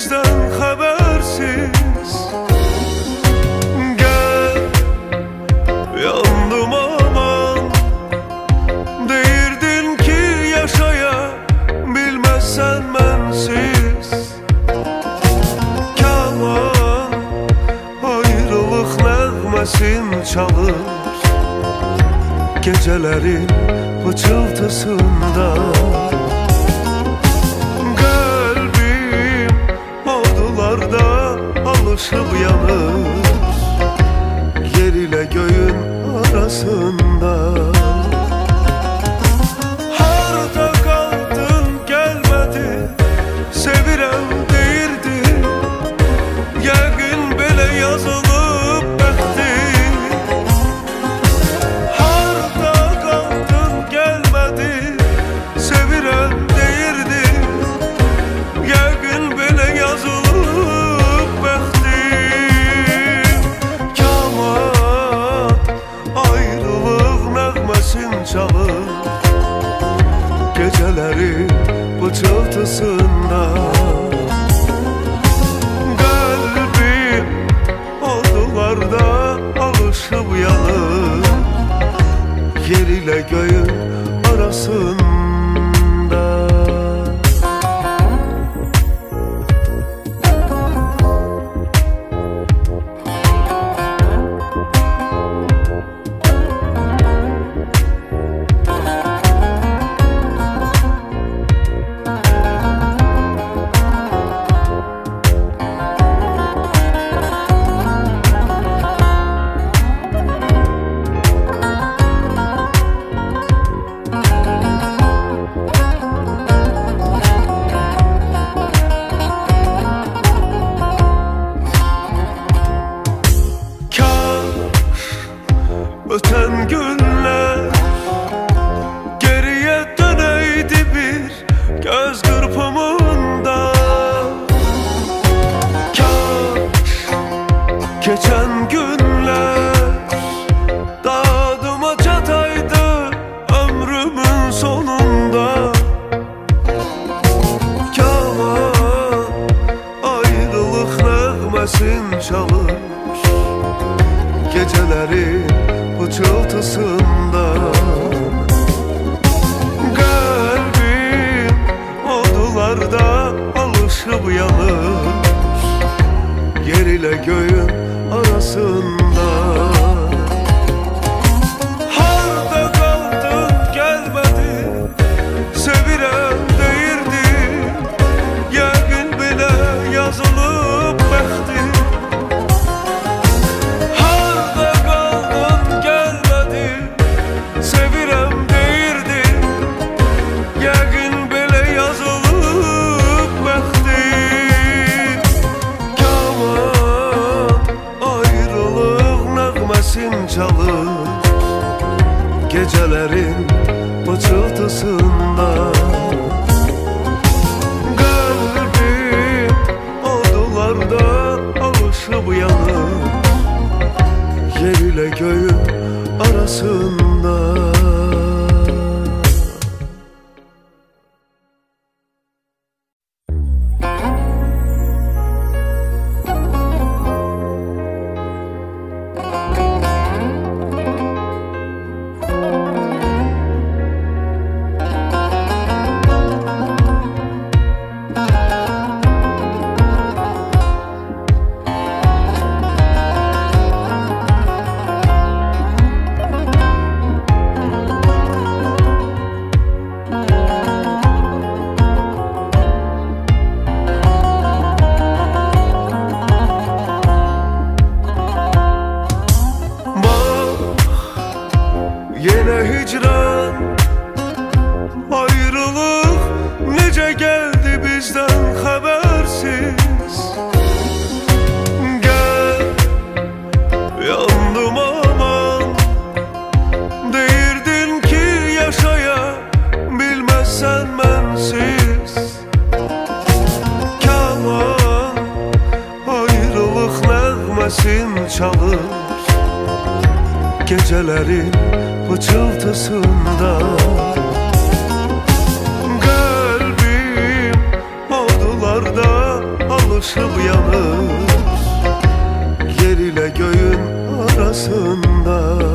bizden habersiz. Gel yandım aman. Değirdin ki yaşaya bilmezsen mensiz Kaman ayrılık nəğməsin çalır Gecelerin pıçıltısında alışıp yanır oldularda alışıb yanır Yer ile göğün arasında geçen günler Dadıma çataydı ömrümün sonunda. Kaman ayrılık nəğməsin çalır Gecelerin pıçıltısında Kalbim odularda alışıp yanır. Yer ile göğün Gecələrin pıçıltısında Qəlbim odularda alışıb yanır Yer ile göğün arasında bilmezsen mensiz Kaman ayrılık nəğməsin çalır. Gecelerin pıçıltısında Kalbim odularda alışıp yanır. Yer ile göğün arasında